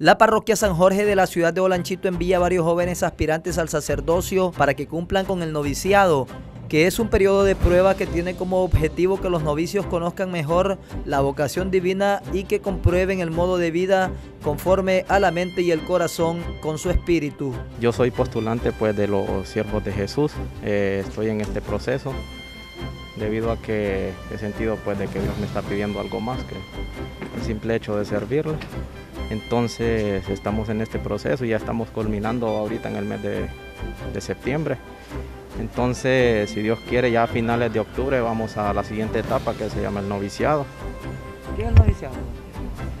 La parroquia San Jorge de la ciudad de Olanchito envía varios jóvenes aspirantes al sacerdocio para que cumplan con el noviciado, que es un periodo de prueba que tiene como objetivo que los novicios conozcan mejor la vocación divina y que comprueben el modo de vida conforme a la mente y el corazón con su espíritu. Yo soy postulante pues de los siervos de Jesús, eh, estoy en este proceso debido a que he sentido pues de que Dios me está pidiendo algo más que el simple hecho de servirle. Entonces estamos en este proceso ya estamos culminando ahorita en el mes de, septiembre. Entonces, si Dios quiere, ya a finales de octubre vamos a la siguiente etapa que se llama el noviciado. ¿Qué es el noviciado?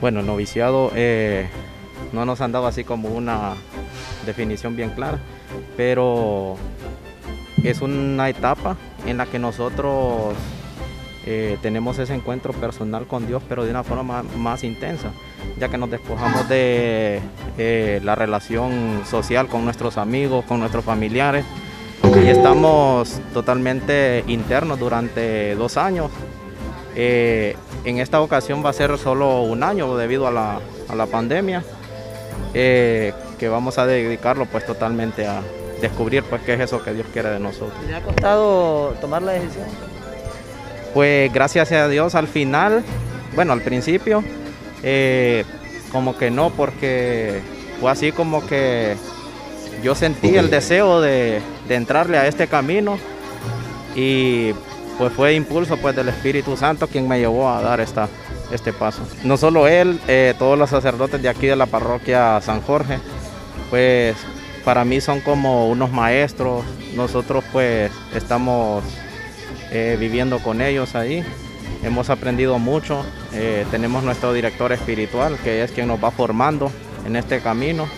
Bueno, el noviciado eh, no nos han dado así como una definición bien clara, pero es una etapa en la que nosotros eh, tenemos ese encuentro personal con Dios, pero de una forma más, intensa, ya que nos despojamos de eh, la relación social con nuestros amigos, con nuestros familiares, y estamos totalmente internos durante dos años. Eh, en esta ocasión va a ser solo un año debido a la, pandemia, que vamos a dedicarlo pues totalmente a descubrir pues qué es eso que Dios quiere de nosotros. ¿Le ha costado tomar la decisión? Pues gracias a Dios al final, bueno, al principio, eh, como que no, porque fue así como que yo sentí el deseo de, entrarle a este camino y pues fue impulso pues del Espíritu Santo quien me llevó a dar esta, este paso. No solo él, eh, todos los sacerdotes de aquí de la parroquia San Jorge, pues para mí son como unos maestros. Nosotros pues estamos eh, viviendo con ellos ahí. Hemos aprendido mucho. Eh, tenemos nuestro director espiritual, que es quien nos va formando en este camino.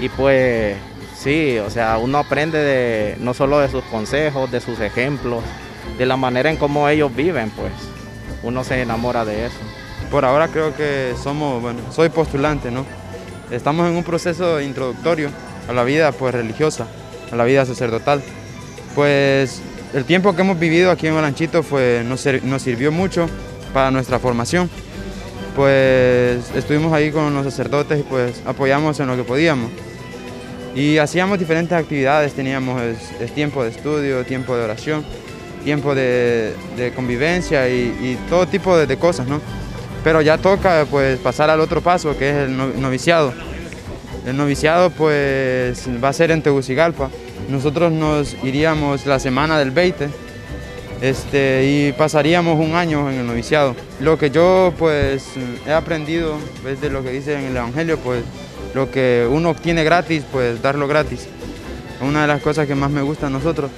Y pues sí, o sea, uno aprende de, no solo de sus consejos, de sus ejemplos, de la manera en cómo ellos viven, pues uno se enamora de eso. Por ahora creo que somos, bueno, soy postulante, ¿no? Estamos en un proceso introductorio a la vida pues religiosa, a la vida sacerdotal. Pues el tiempo que hemos vivido aquí en Olanchito fue, nos, sirvió mucho para nuestra formación. Pues estuvimos ahí con los sacerdotes y pues apoyamos en lo que podíamos. Y hacíamos diferentes actividades, teníamos tiempo de estudio, tiempo de oración, tiempo de, convivencia y, todo tipo de, cosas, ¿no? Pero ya toca pues pasar al otro paso, que es el noviciado. El noviciado pues va a ser en Tegucigalpa. Nosotros nos iríamos la semana del 20 este, y pasaríamos un año en el noviciado. Lo que yo pues he aprendido desde lo que dice en el Evangelio, pues lo que uno obtiene gratis, pues darlo gratis. Una de las cosas que más me gusta a nosotros.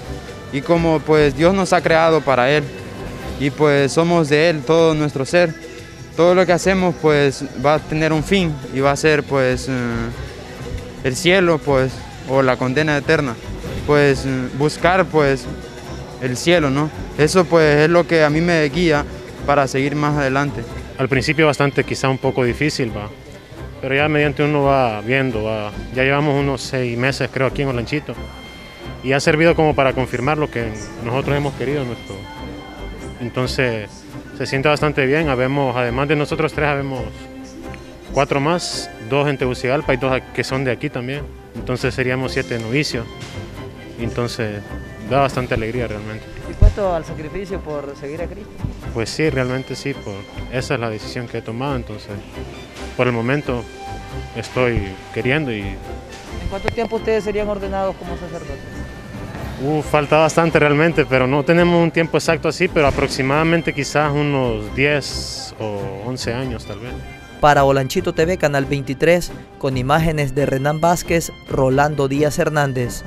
Y como pues Dios nos ha creado para Él y pues somos de Él, todo nuestro ser, todo lo que hacemos pues va a tener un fin y va a ser pues eh, el cielo pues o la condena eterna pues buscar pues el cielo, ¿no? Eso pues es lo que a mí me guía para seguir más adelante. Al principio bastante quizá un poco difícil, va, pero ya mediante uno va viendo, ya llevamos unos seis meses creo aquí en Olanchito y ha servido como para confirmar lo que nosotros hemos querido. Nuestro. Entonces se siente bastante bien, habemos, además de nosotros tres, habemos cuatro más, dos en Tegucigalpa y dos que son de aquí también. Entonces seríamos siete novicios. Entonces da bastante alegría realmente. ¿Dispuesto al sacrificio por seguir a Cristo? Pues sí, realmente sí, por, esa es la decisión que he tomado, entonces por el momento estoy queriendo y... ¿En cuánto tiempo ustedes serían ordenados como sacerdotes? Uh, falta bastante realmente, pero no tenemos un tiempo exacto así, pero aproximadamente quizás unos 10 o 11 años tal vez. Para Olanchito TV, Canal 23, con imágenes de Renan Vázquez, Rolando Díaz Hernández.